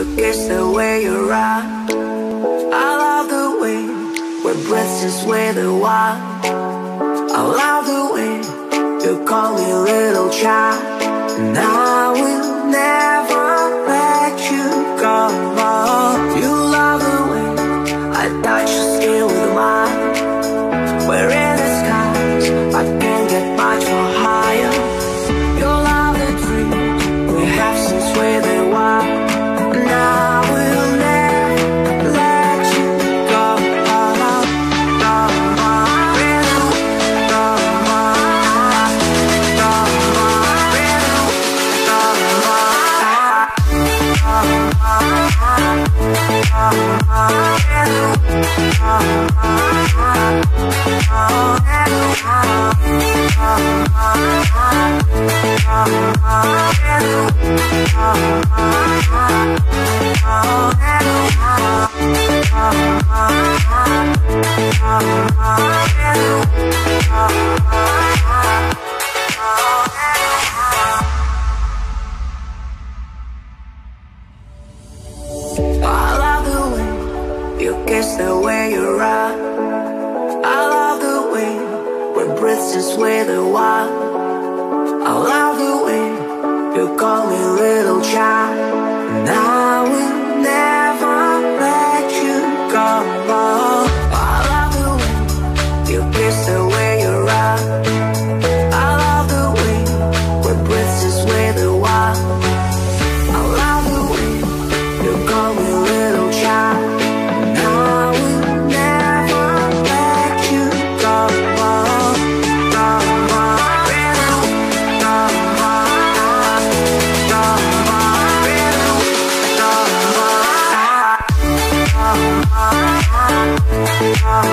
You kiss the way you rock. I love the way we're breathless with the wild. I love the way you call me little child. And I will never I you the way you rock. I love the way we're just with the wild. I love the way you call me little child. You.